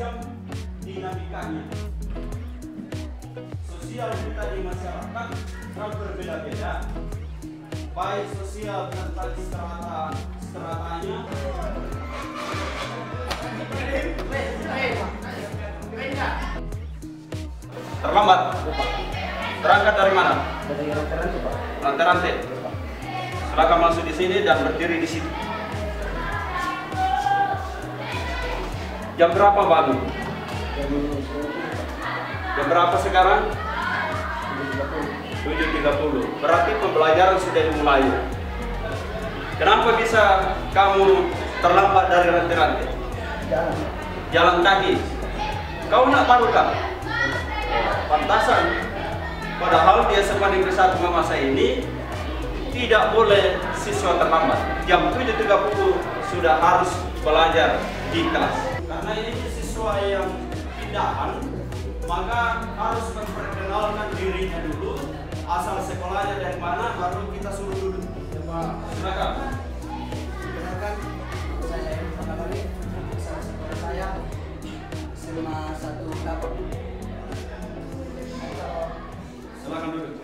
macam dinamikanya. Sosial kita di masyarakat kan berbeda-beda. Baik sosial tentang strata stratanya terlambat. Berangkat dari mana? Dari rantai Pak. Rantai-rantai. Silakan masuk di sini dan berdiri di situ. Jam berapa bangun? Jam 10 Jam berapa sekarang? 7.30. 7.30. Berarti pembelajaran sudah dimulai. Kenapa bisa kamu terlambat dari rantai-rantai? Jalan. Jalan kaki. Kau nak baru kan? Pantasan. Padahal dia sebagai satu masa ini tidak boleh siswa terlambat. Jam 7.30 sudah harus belajar di kelas. Karena ini siswa yang pindahan, maka harus memperkenalkan dirinya dulu, asal sekolahnya dari mana, baru kita suruh duduk. Silakan. Perkenalkan, saya Eri Fakabali, salah sekolah saya SMA 1 Kapok. Silakan duduk.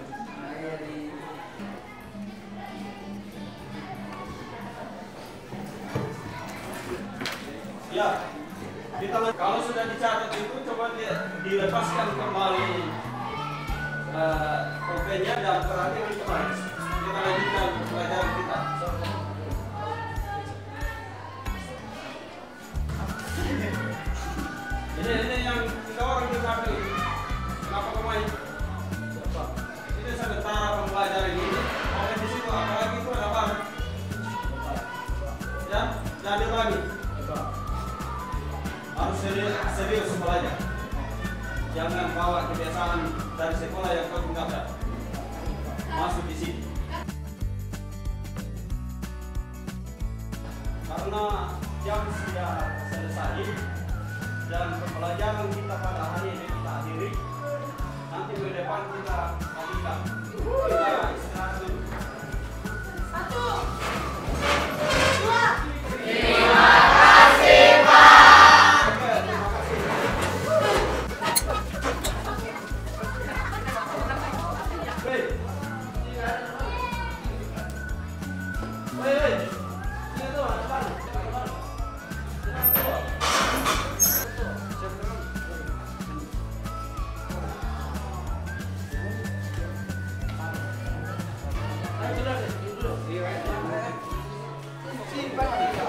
Kalau sudah dicatat itu coba dia dilepaskan kembali uh, topengnya dan perhatian kembali. Kita lanjutkan pelajaran kita. Serius, belajar. Jangan bawa kebiasaan dari sekolah yang kau tinggalkan. Masuk di sini. Karena jam sudah selesai dan pembelajaran kita pada hari ini kita akhiri. Nanti minggu depan kita lanjutkan. Bye.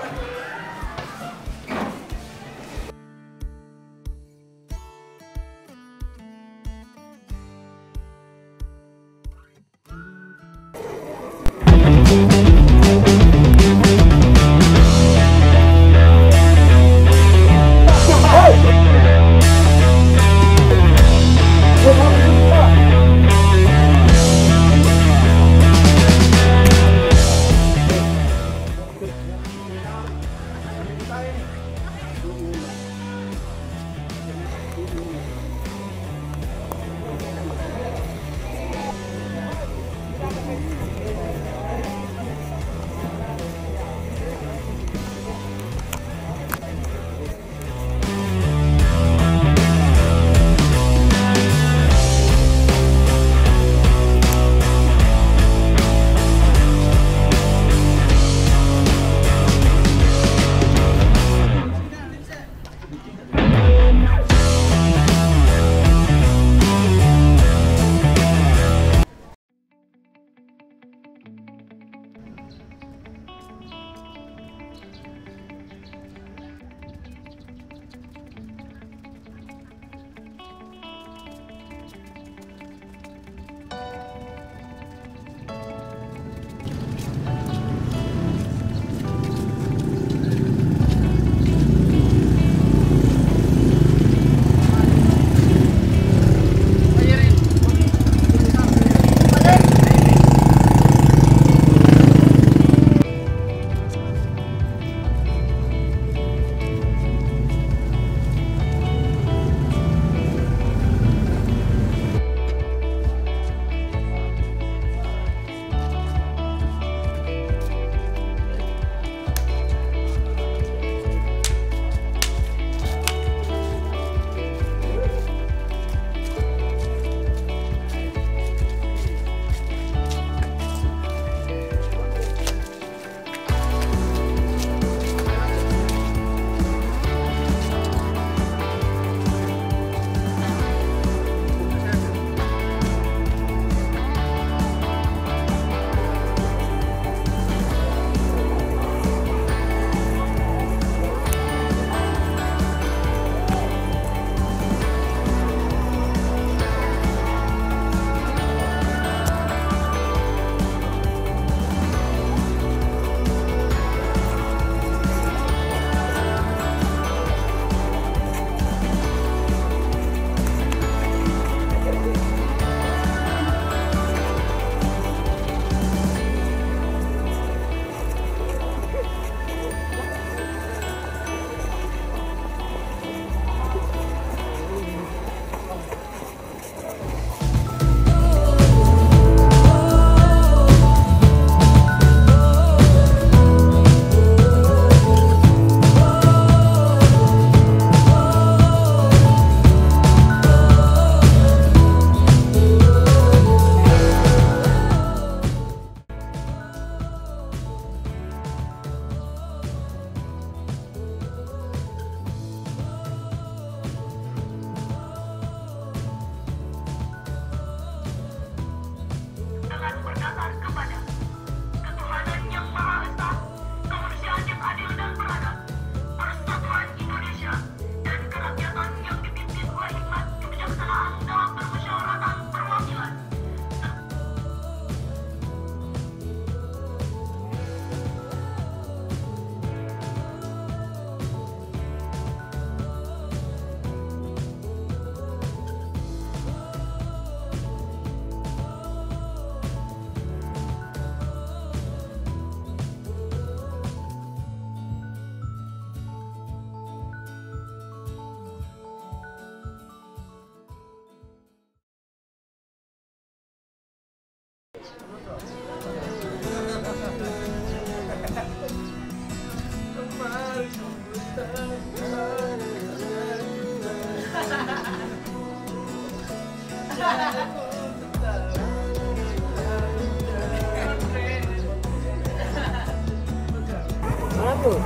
Itu.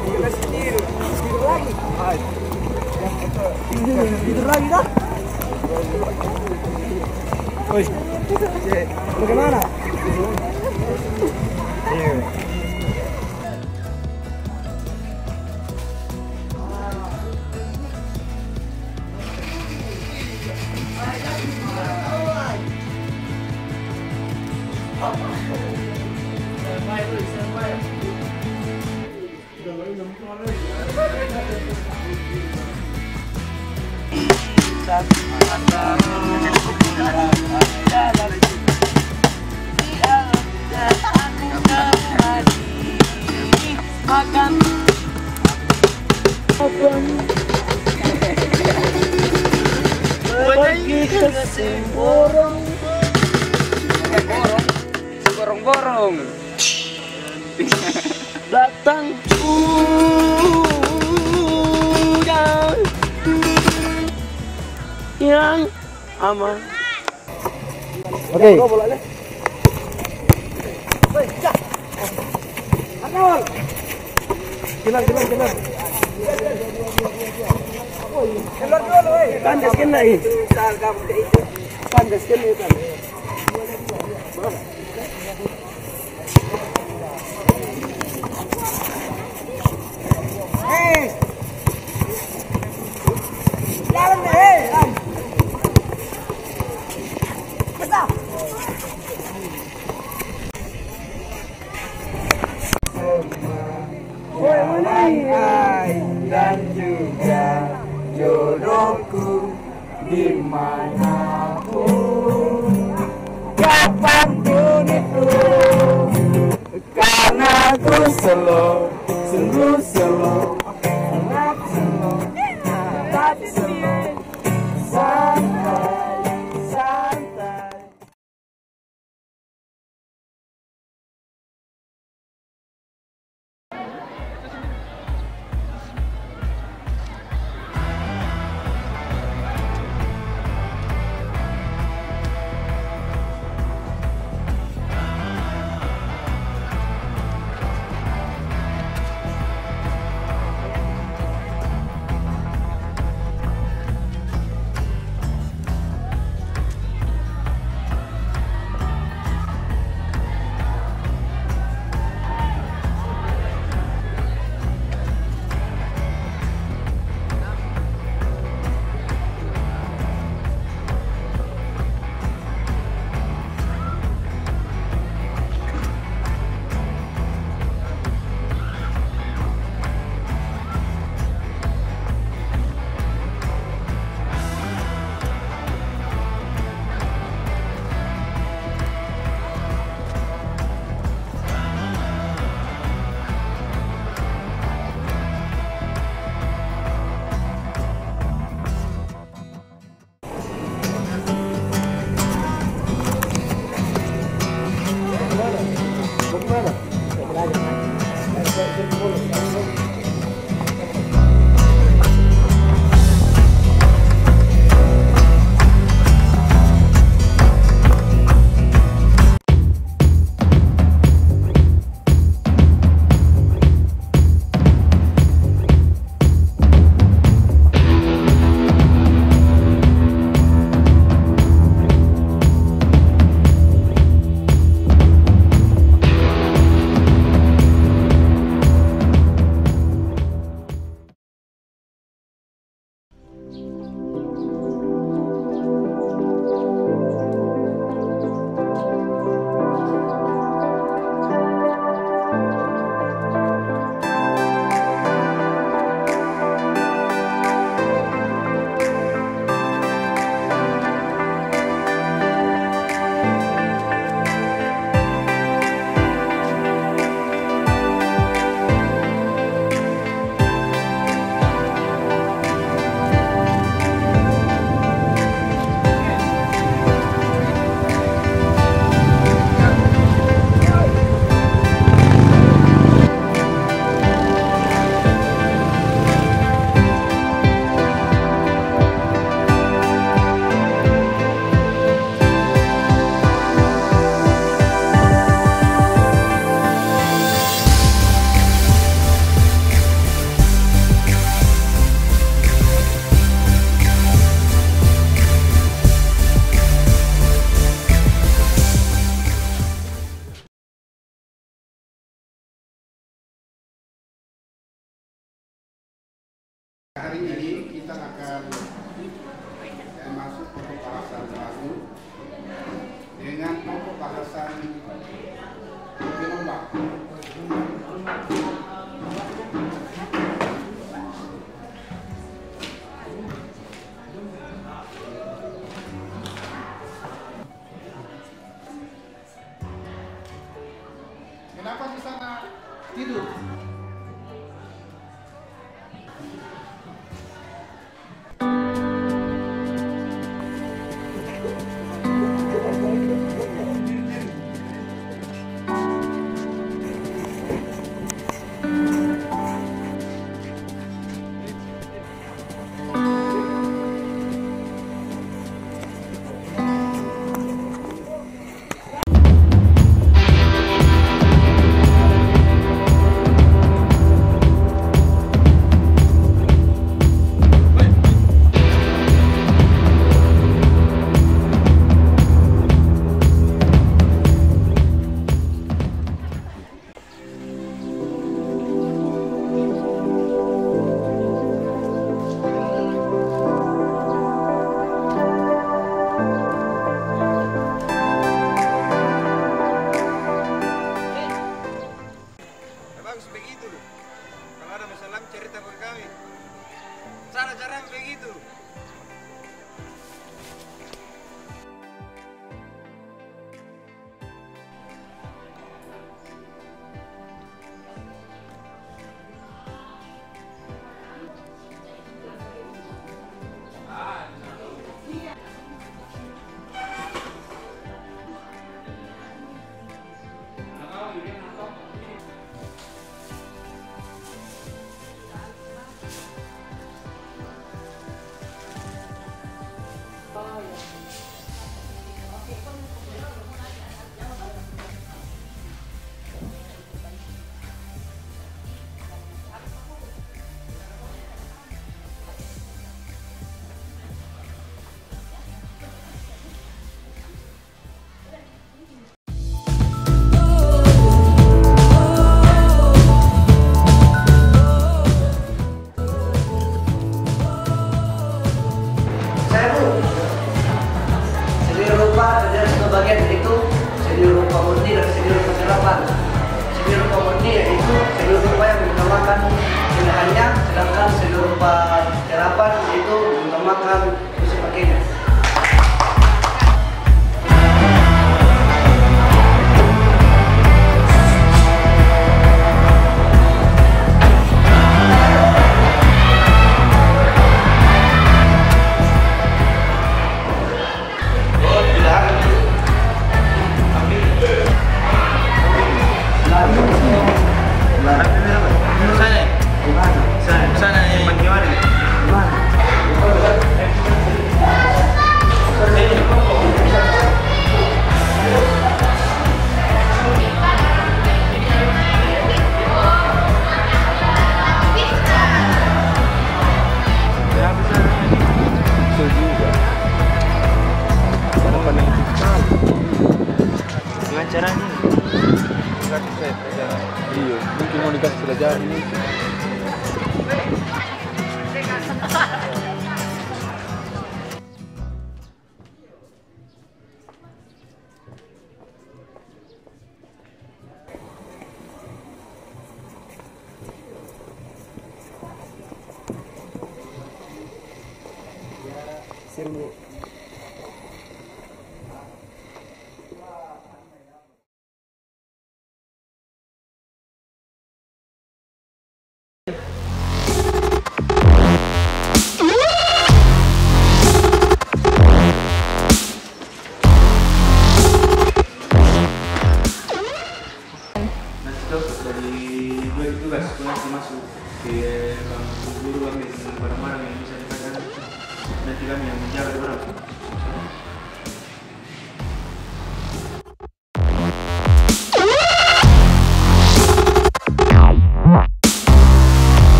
Dikasih tidur. Tidur lagi. Tidur lagi dah. Woi. Bagaimana? Borong-borong. Datang hujan yang aman. Oke. Keluar, keluar, keluar. Keluar dulu, weh. Pandas kena ini. Pandas kena itu. solo, solo, solo, solo, solo, solo, solo, Kenapa di sana tidur?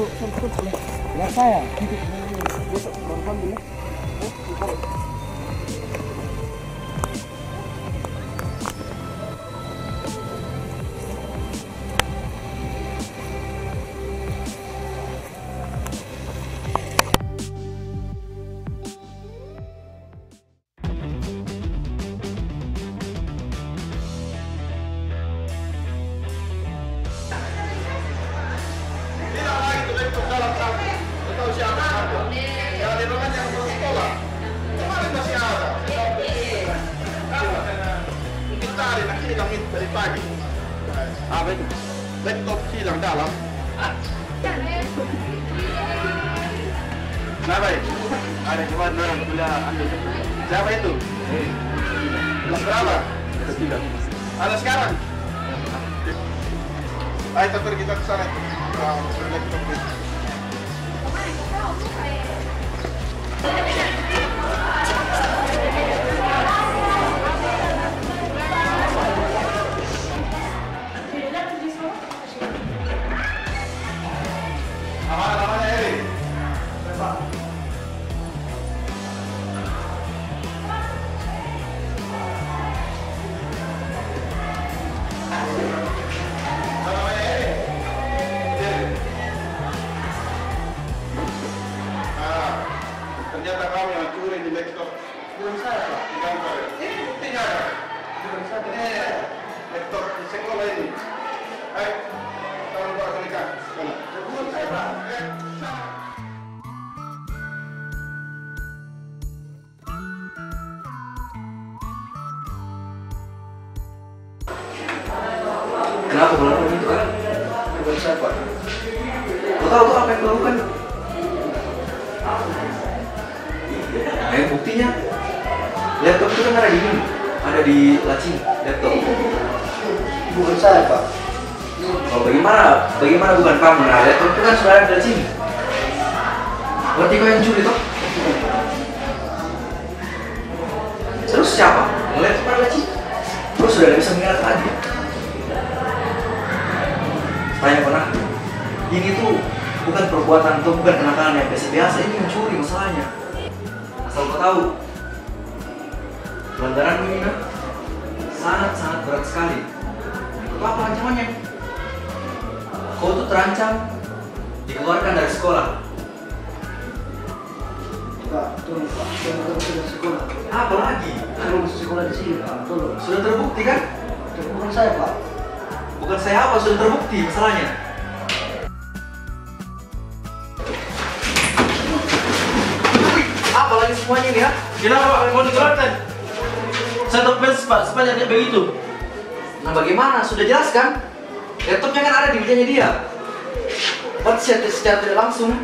Tidak Ayo Tatar kita ke sana. Ah, Kenapa kau lakukan itu kan? Saya, Pak. Kau tahu kau apa yang kau lakukan? Eh buktinya, laptop itu kan ada di sini, ada di laci laptop. Bukan saya, Pak. Kalau bagaimana, bagaimana bukan kamu? Nah laptop itu kan sudah ada di laci. Berarti kau yang curi toh? Terus siapa? Yang laptop ada laci? Kau sudah bisa mengingat ini tuh bukan perbuatan atau bukan kenakalan yang biasa-biasa, ini mencuri masalahnya. Asal kau tahu, pelanggaran ini nah, sangat-sangat berat sekali. Kau apa ancamannya? Kau tuh terancam dikeluarkan dari sekolah. Pak, tolong, Pak. Sekolah. Apa lagi? Mau masuk sekolah di sini, Pak. Tolong. Sudah terbukti kan? Bukan saya, Pak. Bukan saya apa, sudah terbukti masalahnya. Semuanya ini ya? Kenapa mau dikeluarkan? Saya tahu pers pak, sepanjangnya begitu. Nah bagaimana? Sudah jelas kan? Laptopnya kan ada di mejanya dia. Berarti secara, secara tidak langsung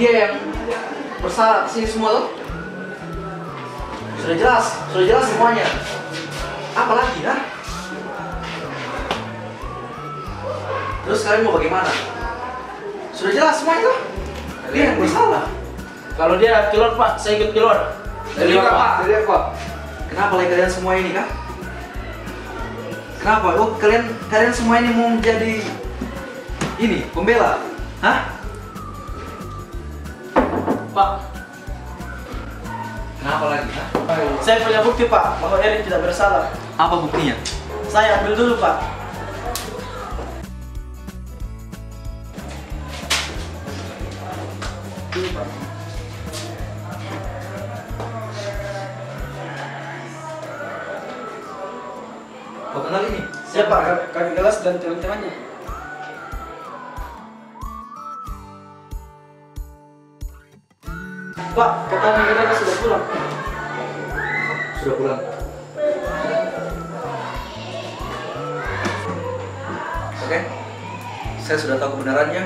dia yang bersalah sini semua tuh. Sudah jelas, sudah jelas semuanya. Apa lagi ya? Terus kalian mau bagaimana? Sudah jelas semuanya tuh. Dia yang bersalah. Kalau dia keluar pak, saya ikut keluar. Dari apa, Pak? Dari apa? Kenapa lagi kalian semua ini kah? Kenapa? Oh, kalian kalian semua ini mau menjadi ini pembela? Hah? Pak, Kenapa lagi? Hah? saya punya bukti pak bahwa Erin tidak bersalah. Apa buktinya? Saya ambil dulu pak. Kakak kelas dan teman-temannya. Pak, katanya mereka sudah pulang. Sudah pulang. Oke, saya sudah tahu kebenarannya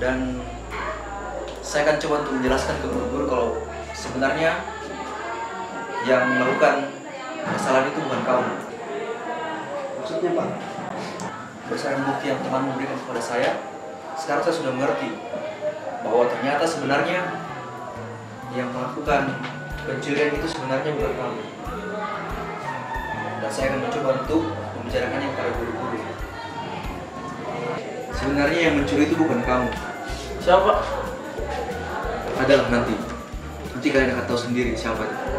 dan saya akan coba untuk menjelaskan ke guru-guru kalau sebenarnya yang melakukan kesalahan itu bukan kamu. Maksudnya, Pak? berdasarkan bukti yang teman memberikan kepada saya, sekarang saya sudah mengerti bahwa ternyata sebenarnya yang melakukan pencurian itu sebenarnya bukan kamu. Dan saya akan mencoba untuk membicarakannya kepada guru-guru. Sebenarnya yang mencuri itu bukan kamu. Siapa? Adalah nanti. Nanti kalian akan tahu sendiri siapa itu.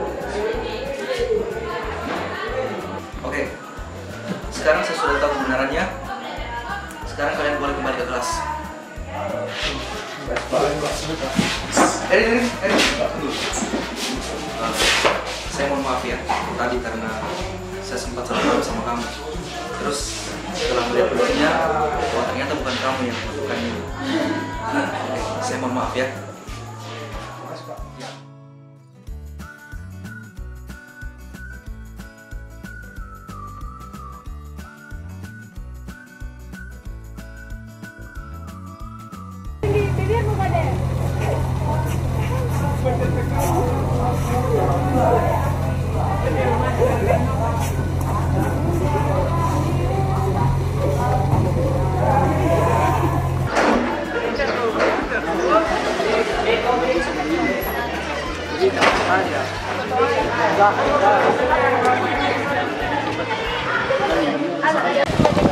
Sekarang saya sudah tahu kebenarannya. Sekarang kalian boleh kembali ke kelas. Erin, Erin, Erin. Saya mohon maaf ya tadi karena saya sempat salah sama kamu. Terus setelah melihat buktinya, bahwa ternyata bukan kamu yang melakukan ini. Oke, saya mohon maaf ya.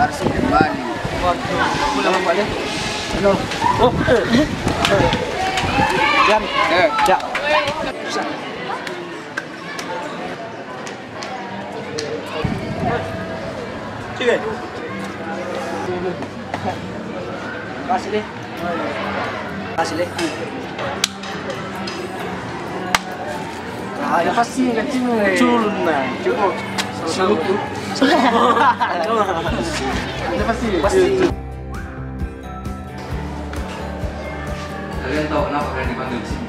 Harus kembali. Jump. Yeah. Jump. Chicken. Pass it. Pass it. Ah, yung kasi yung kasi mo eh. Chulun na. Chulun. Chulun. Chulun. Ano kasi? Kasi. Kalian tahu kenapa kalian dipanggil di sini?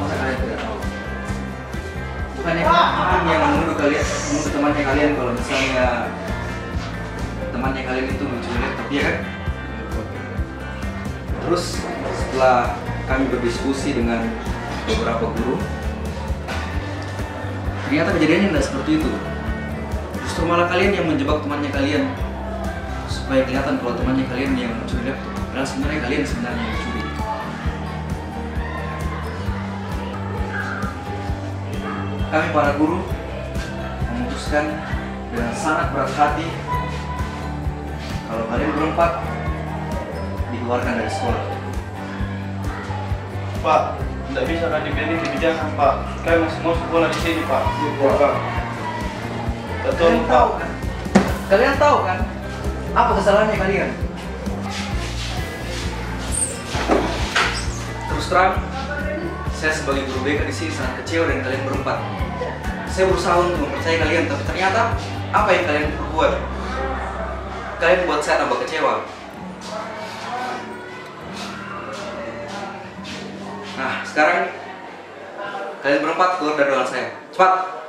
Masa kalian tidak tahu? Bukannya teman yang menuduh kalian, menuduh temannya kalian kalau misalnya temannya kalian itu mencuri laptop, ya kan? Terus setelah kami berdiskusi dengan beberapa guru, ternyata kejadiannya tidak seperti itu. Justru malah kalian yang menjebak temannya kalian supaya kelihatan kalau temannya kalian yang mencuri laptop padahal sebenarnya kalian sebenarnya yang mencuri kami para guru memutuskan dengan sangat berat hati kalau kalian berempat dikeluarkan dari sekolah Pak, tidak bisa kan diberi kebijakan Pak. Kami masih mau sekolah di sini Pak. Pak. Betul kalian Pak. tahu kan kalian tahu kan apa kesalahannya kalian? Terus terang saya sebagai guru BK di sini sangat kecewa dengan kalian berempat. Saya berusaha untuk mempercayai kalian tapi ternyata apa yang kalian perbuat? Kalian buat saya tambah kecewa. Nah sekarang kalian berempat keluar dari ruangan saya. Cepat